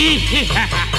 he he he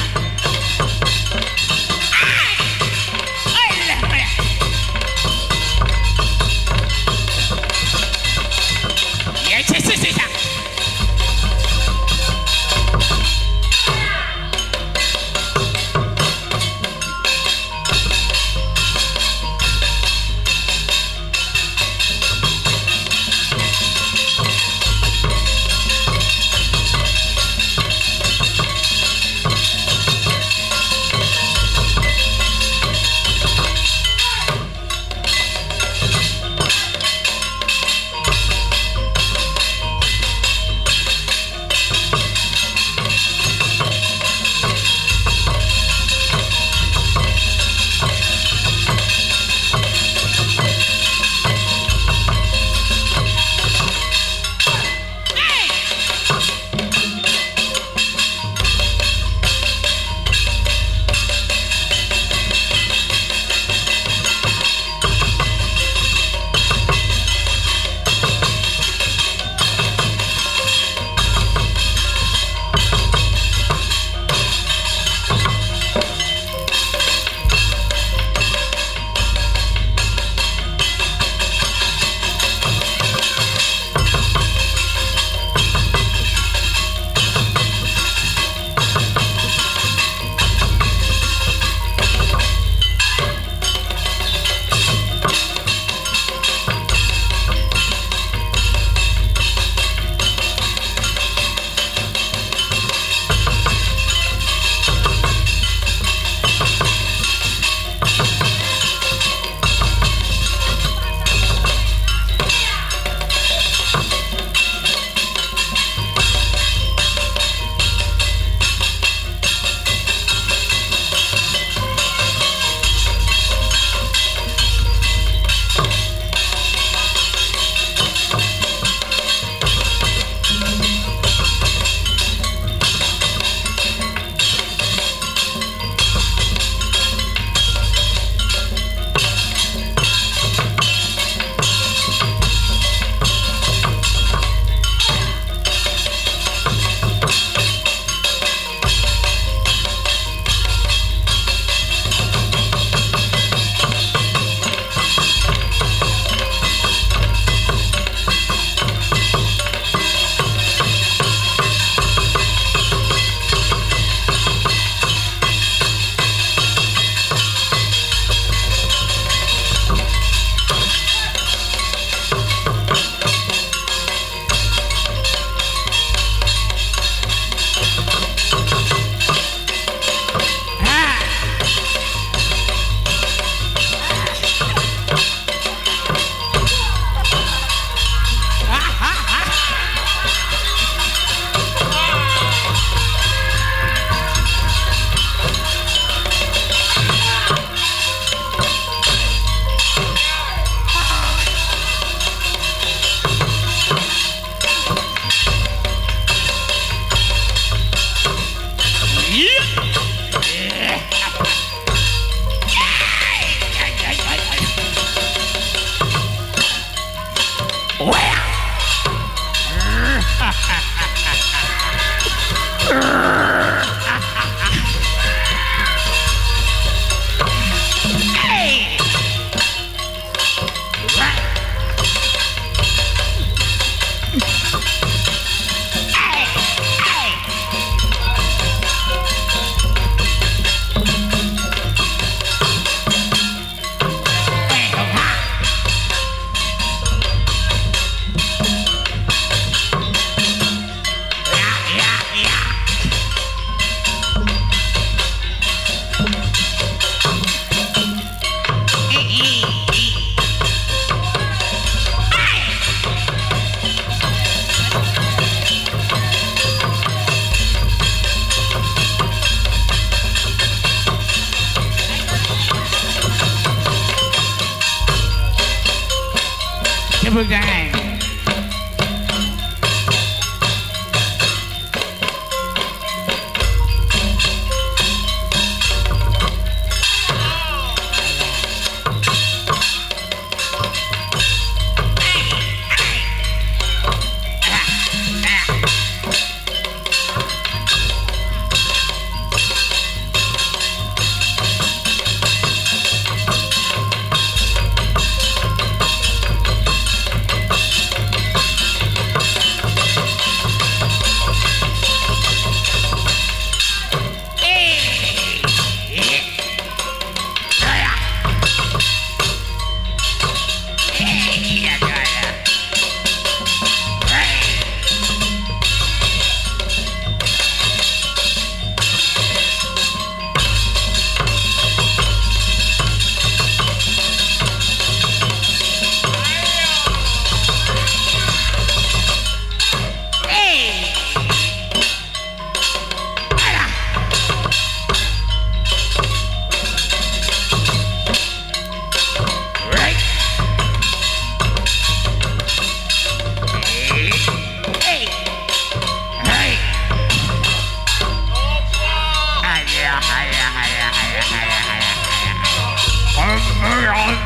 beautiful time.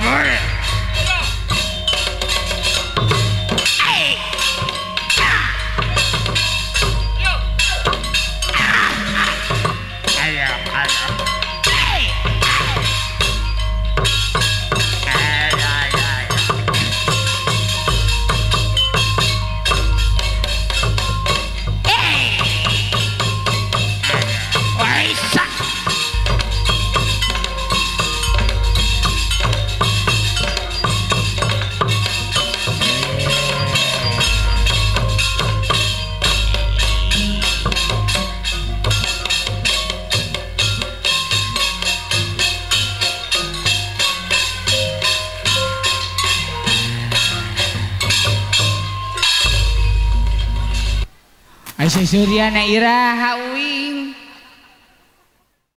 Burn! Ay si Surya na ira hauing.